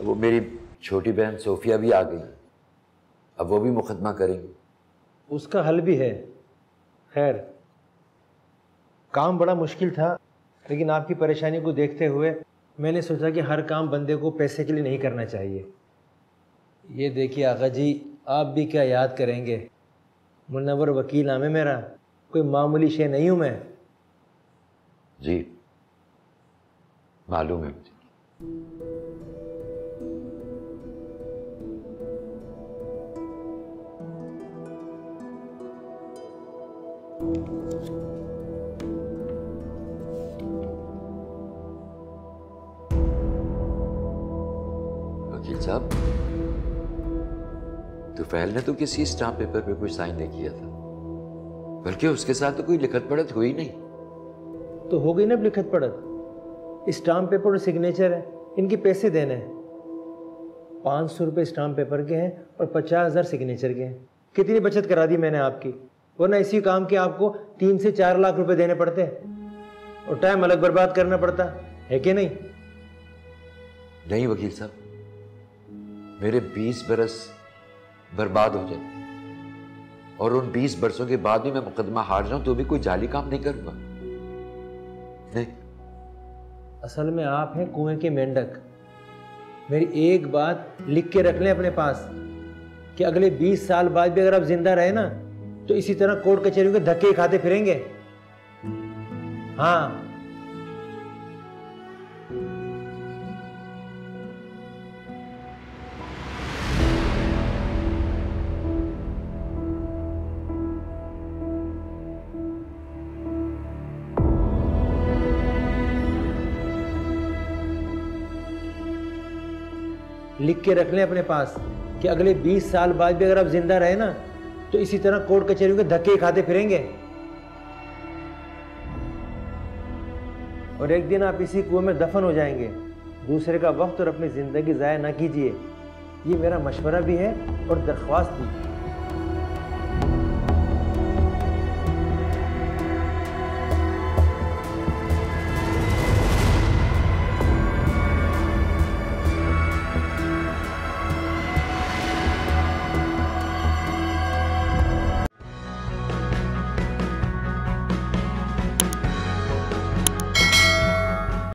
वो मेरी छोटी बहन सोफिया भी आ गई। अब वो भी मुकदमा करेंगी। उसका हल भी है। खैर काम बड़ा मुश्किल था लेकिन आपकी परेशानी को देखते हुए मैंने सोचा कि हर काम बंदे को पैसे के लिए नहीं करना चाहिए। ये देखिए आका जी आप भी क्या याद करेंगे? मुन्नवर वकील नाम है मेरा कोई मामूली शे नहीं हूँ मैं। जी मालूम है मुझे। वकील साहब तुफैल ने तो किसी स्टाम्प पेपर पे कोई साइन नहीं किया था। बल्कि उसके साथ तो कोई लिखत पढ़त हुई नहीं। तो हो गई ना लिखत पढ़त। स्टाम्प पेपर और सिग्नेचर है, इनके पैसे देने हैं। पाँच सौ रुपये स्टाम्प पेपर के हैं और पचास हज़ार सिग्नेचर के हैं। कितनी बचत करा दी मैंने आपकी? वरना इसी काम के आपको तीन से चार लाख रुपए देने पड़ते हैं। और टाइम अलग बर्बाद करना पड़ता। है कि नहीं? नहीं वकील साहब। मेरे बीस बरस बर्बाद हो जाए। और उन बीस बरसों के बाद भी मैं मुकदमा हार जाऊँ तो भी कोई जाली काम नहीं करूँगा। नहीं। असल में आप हैं कुएँ के मेंढक। मेरी एक बात लिख के रख लें अपने पास कि अगले 20 साल बाद भी अगर आप ज़िंदा रहे ना तो इसी तरह कोर्ट कचहरियों के धक्के खाते फिरेंगे। हाँ। लिख के रख लें अपने पास कि अगले 20 साल बाद भी अगर आप ज़िंदा रहे ना तो इसी तरह कोर्ट कचहरियों के धक्के खाते फिरेंगे। और एक दिन आप इसी कुएँ में दफन हो जाएँगे। दूसरे का वक्त और अपनी ज़िंदगी ज़ाया ना कीजिए। ये मेरा मशवरा भी है और दरख्वास्त भी।